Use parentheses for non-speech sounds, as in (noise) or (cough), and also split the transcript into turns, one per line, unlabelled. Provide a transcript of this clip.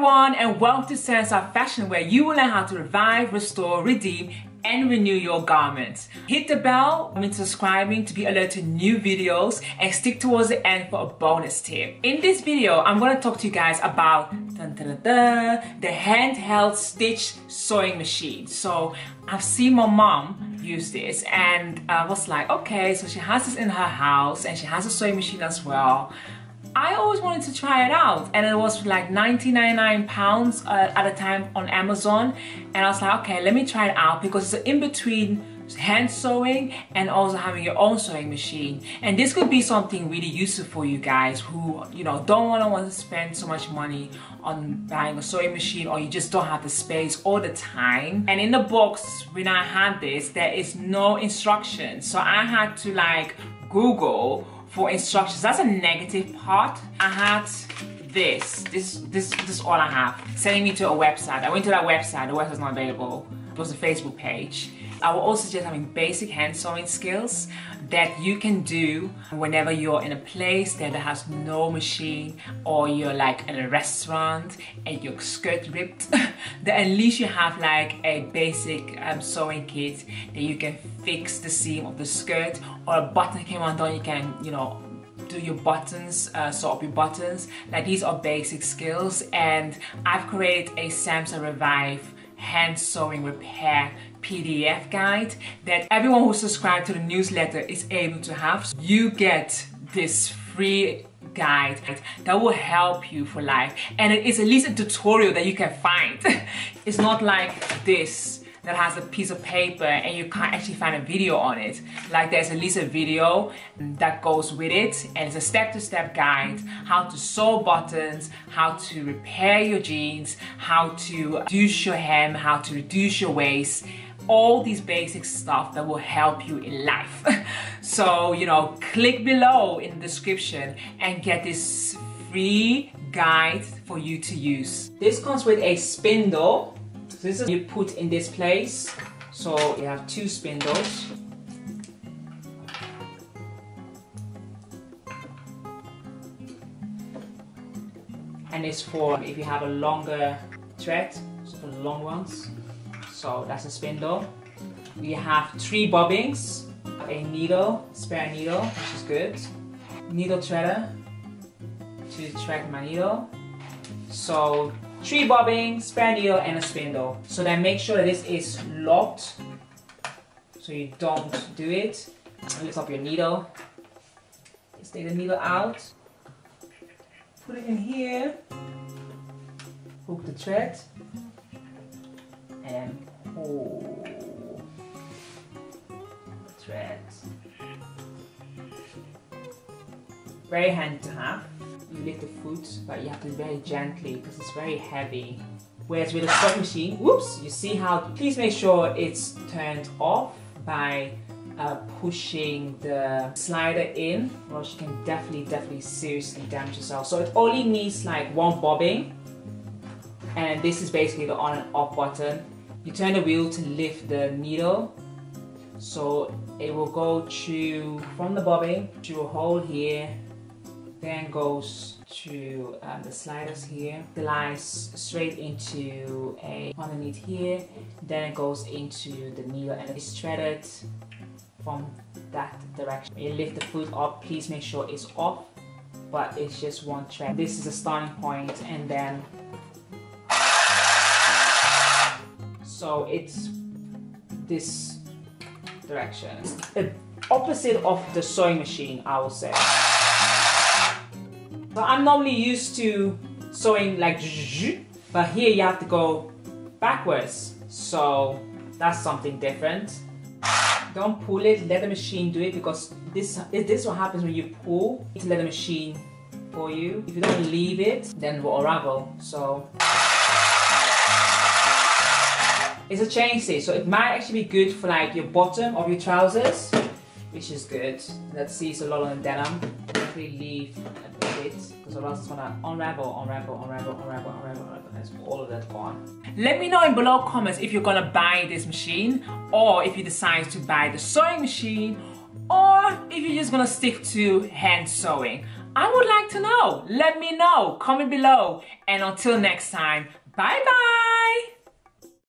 everyone and welcome to Semsah Fashion where you will learn how to revive, restore, redeem and renew your garments. Hit the bell when subscribing to be alerted to new videos and stick towards the end for a bonus tip. In this video, I'm going to talk to you guys about dun, dun, dun, the handheld stitch sewing machine. So I've seen my mom use this and I was like, okay, so she has this in her house and she has a sewing machine as well. I always wanted to try it out and it was like 19.99 pounds uh, at a time on Amazon. And I was like okay let me try it out because it's in between hand sewing and also having your own sewing machine. And this could be something really useful for you guys who you know don't want to want to spend so much money on buying a sewing machine or you just don't have the space or the time. And in the box when I had this there is no instructions. So I had to like Google for instructions. That's a negative part. I had this. This this this is all I have. Sending me to a website. I went to that website. The website website's not available. It was a Facebook page. I will also suggest having basic hand sewing skills that you can do whenever you're in a place that has no machine or you're like in a restaurant and your skirt ripped (laughs) that at least you have like a basic um, sewing kit that you can fix the seam of the skirt or a button came undone you can you know do your buttons, uh, sew up your buttons. Like these are basic skills and I've created a Semsah Revive hand sewing repair PDF guide that everyone who subscribes to the newsletter is able to have. You get this free guide that will help you for life and it is at least a tutorial that you can find. (laughs) it's not like this that has a piece of paper and you can't actually find a video on it. Like there's at least a video that goes with it and it's a step-to-step -step guide how to sew buttons, how to repair your jeans, how to reduce your hem, how to reduce your waist, all these basic stuff that will help you in life. (laughs) so, you know, click below in the description and get this free guide for you to use. This comes with a spindle this is you put in this place. So you have two spindles. And it's for if you have a longer thread, so for long ones. So that's a spindle. We have three bobbins, a needle, spare needle, which is good. Needle threader to thread my needle. So three bobbin, spare needle, and a spindle. So then make sure that this is locked so you don't do it. Lift up your needle. Take the needle out. Put it in here. Hook the thread. And the thread. Very handy to have you lift the foot, but you have to very gently because it's very heavy. Whereas with a sewing machine, whoops, you see how, please make sure it's turned off by uh, pushing the slider in or else you can definitely, definitely seriously damage yourself. So it only needs like one bobbin and this is basically the on and off button. You turn the wheel to lift the needle. So it will go to from the bobbin to a hole here then goes to um, the sliders here. Glides straight into a underneath here then it goes into the needle and it's threaded from that direction. You lift the foot up please make sure it's off but it's just one thread. This is a starting point and then so it's this direction the opposite of the sewing machine I would say so I'm normally used to sewing like but here you have to go backwards. So that's something different. Don't pull it, let the machine do it because this, this is what happens when you pull. to let the machine for you. If you don't leave it, then it will unravel. So it's a chain stitch, so it might actually be good for like your bottom of your trousers, which is good. Let's see, it's a lot on the denim. Definitely leave it because or else it's gonna unravel, unravel, unravel, unravel, unravel, unravel. That's all of that gone. Let me know in below comments if you're gonna buy this machine or if you decide to buy the sewing machine or if you're just gonna stick to hand sewing. I would like to know. Let me know. Comment below. And until next time, bye bye.